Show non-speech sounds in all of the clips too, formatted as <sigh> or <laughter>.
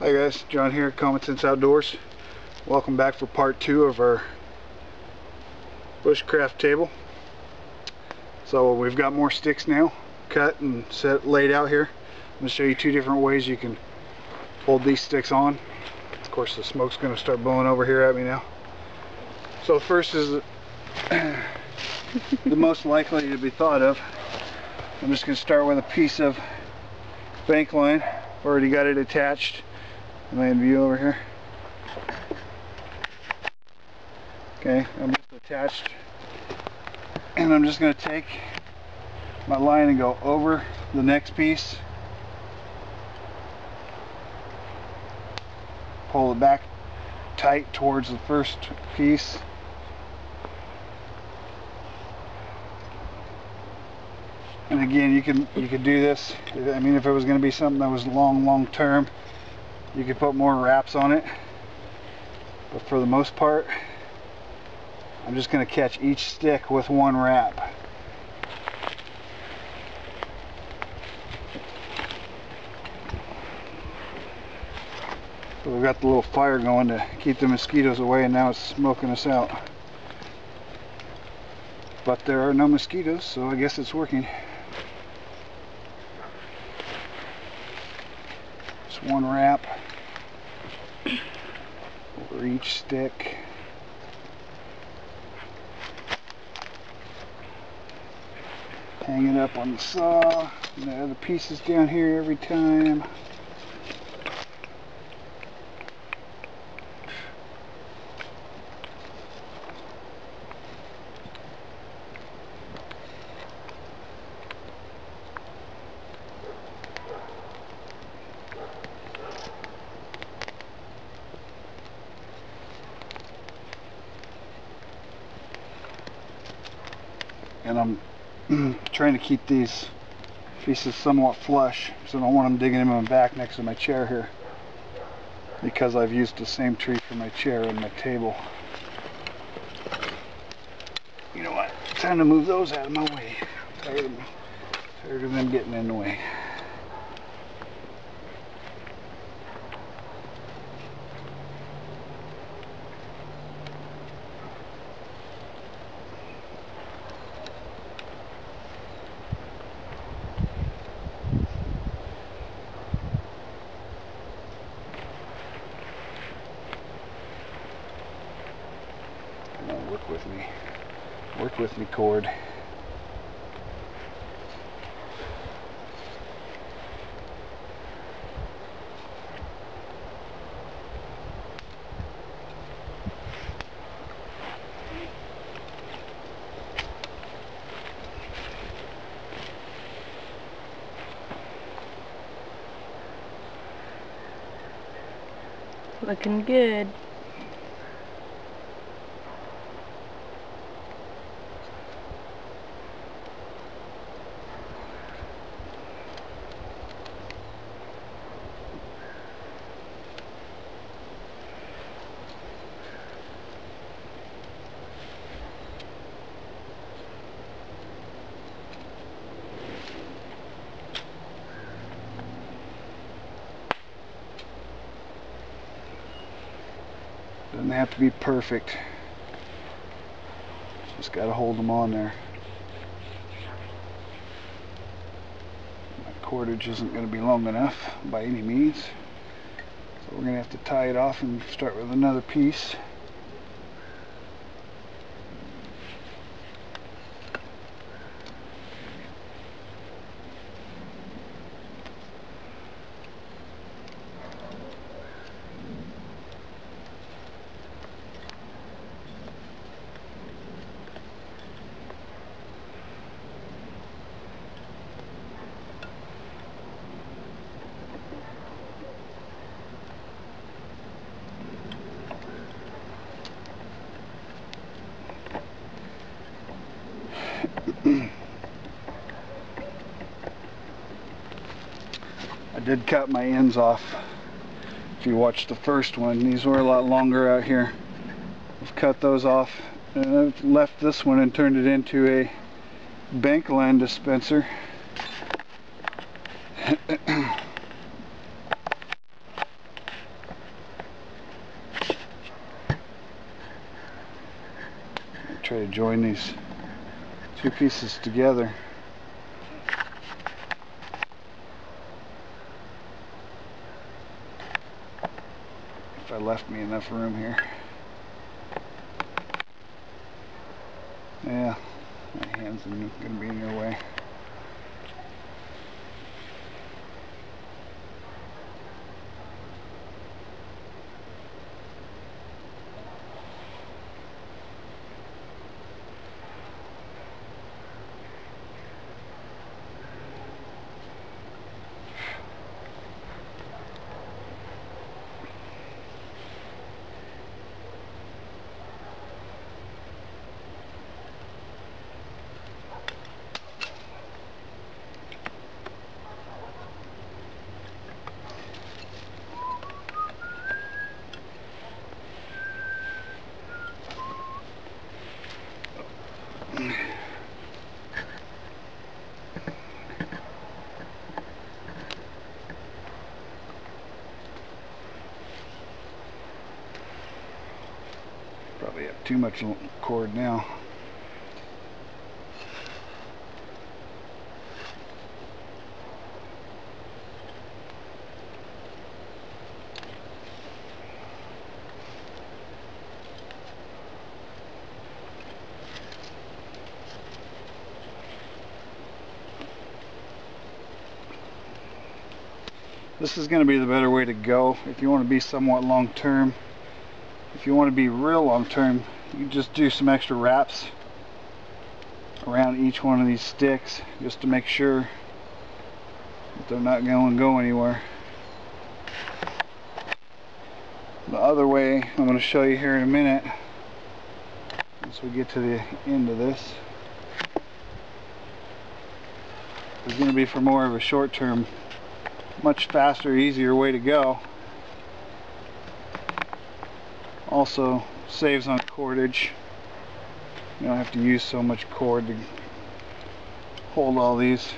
Hi guys, John here at Common Sense Outdoors. Welcome back for part two of our bushcraft table. So we've got more sticks now cut and set laid out here. I'm going to show you two different ways you can hold these sticks on. Of course the smoke's going to start blowing over here at me now. So first is the <coughs> most likely to be thought of. I'm just going to start with a piece of bank line. Already got it attached. I view over here? Okay, I'm just attached. And I'm just going to take my line and go over the next piece. Pull it back tight towards the first piece. and again you can you could do this I mean if it was going to be something that was long long term you could put more wraps on it. But for the most part I'm just going to catch each stick with one wrap. So we've got the little fire going to keep the mosquitoes away and now it's smoking us out. But there are no mosquitoes so I guess it's working. Just one wrap each stick. Hang it up on the saw, and the other pieces down here every time. And I'm <clears throat> trying to keep these pieces somewhat flush so I don't want them digging in my back next to my chair here because I've used the same tree for my chair and my table. You know what? Time to move those out of my way. I'm tired of, tired of them getting in the way. work with me. Work with me, cord. Looking good. Doesn't have to be perfect. Just got to hold them on there. My cordage isn't going to be long enough by any means. So we're going to have to tie it off and start with another piece. did cut my ends off. If you watched the first one, these were a lot longer out here. I've cut those off and I've left this one and turned it into a bank line dispenser. try to join these two pieces together. Left me enough room here. Yeah, my hands are going to be in your way. Probably have too much cord now. This is going to be the better way to go if you want to be somewhat long term. If you want to be real long term, you just do some extra wraps around each one of these sticks just to make sure that they're not going to go anywhere. The other way I'm going to show you here in a minute once we get to the end of this is going to be for more of a short term much faster, easier way to go. Also saves on cordage. You don't have to use so much cord to hold all these.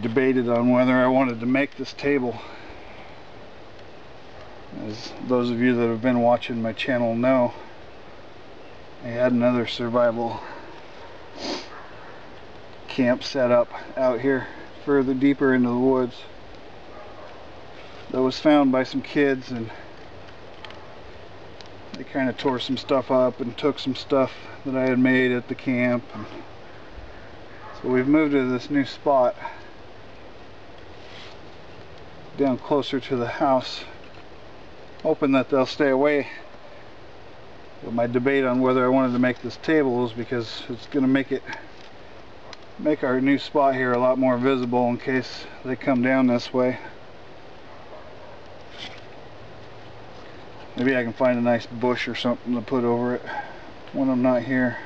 Debated on whether I wanted to make this table. As those of you that have been watching my channel know, I had another survival camp set up out here further deeper into the woods that was found by some kids and they kind of tore some stuff up and took some stuff that I had made at the camp. So we've moved to this new spot down closer to the house hoping that they'll stay away. But my debate on whether I wanted to make this table is because it's going to make it make our new spot here a lot more visible in case they come down this way. Maybe I can find a nice bush or something to put over it when I'm not here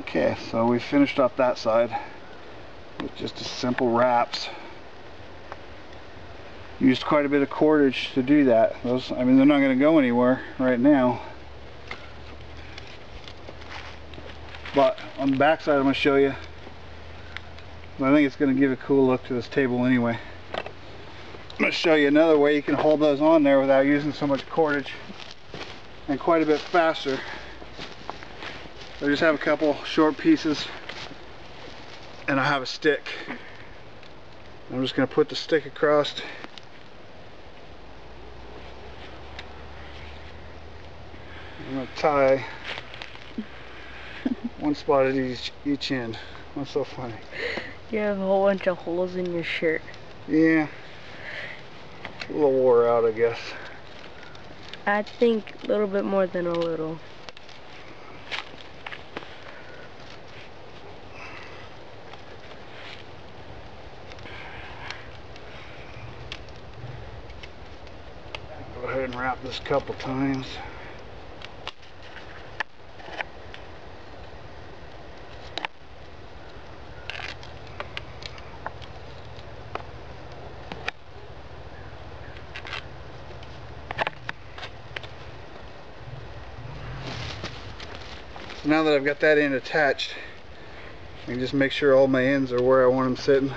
Okay, so we finished up that side with just a simple wraps. used quite a bit of cordage to do that. Those, I mean, they're not going to go anywhere right now. But on the back side, I'm going to show you. I think it's going to give a cool look to this table anyway. I'm going to show you another way you can hold those on there without using so much cordage and quite a bit faster. I just have a couple short pieces and I have a stick. I'm just going to put the stick across I'm going to tie one spot at each, each end. What's so funny? You have a whole bunch of holes in your shirt. Yeah. A little wore out, I guess. I think a little bit more than a little. Go ahead and wrap this a couple times. I've got that end attached, and just make sure all my ends are where I want them sitting.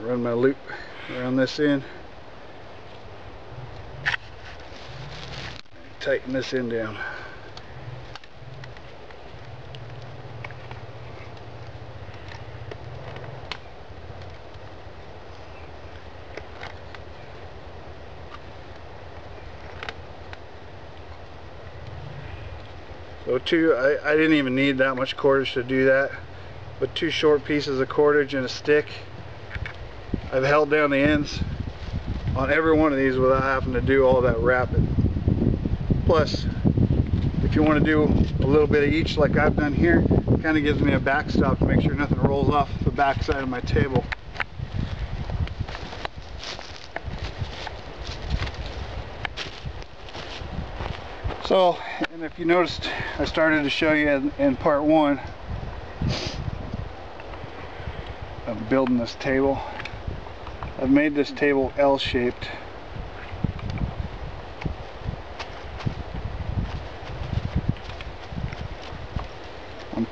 run my loop around this end. Tighten this end down. So two, I, I didn't even need that much cordage to do that. But two short pieces of cordage and a stick. I've held down the ends on every one of these without having to do all that wrapping. Plus, if you want to do a little bit of each like I've done here, kind of gives me a backstop to make sure nothing rolls off the back side of my table. So, and if you noticed, I started to show you in, in part one of building this table. I've made this table L-shaped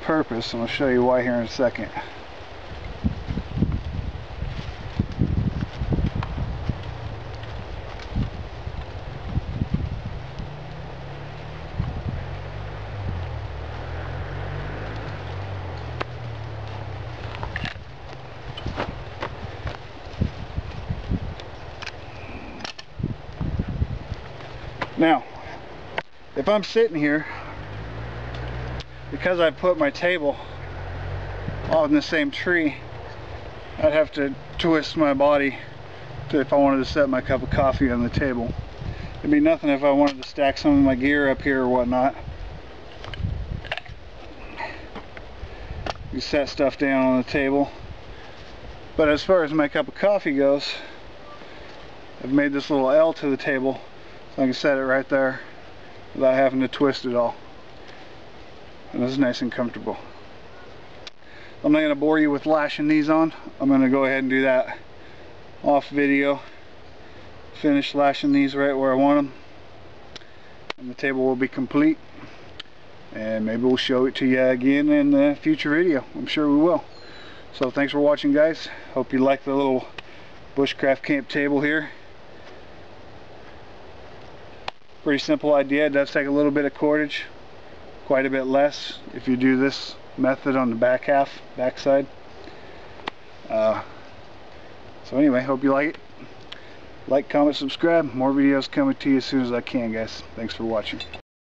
purpose and I'll show you why here in a second. Now, if I'm sitting here because I put my table in the same tree, I'd have to twist my body to, if I wanted to set my cup of coffee on the table. It'd be nothing if I wanted to stack some of my gear up here or whatnot. You set stuff down on the table. But as far as my cup of coffee goes, I've made this little L to the table so I can set it right there without having to twist it all and it's nice and comfortable. I'm not going to bore you with lashing these on. I'm going to go ahead and do that off video. Finish lashing these right where I want them. And the table will be complete. And maybe we'll show it to you again in a future video. I'm sure we will. So thanks for watching guys. Hope you like the little bushcraft camp table here. Pretty simple idea. It does take a little bit of cordage quite a bit less if you do this method on the back half, back side. Uh, so anyway, hope you like it. Like, comment, subscribe. More videos coming to you as soon as I can, guys. Thanks for watching.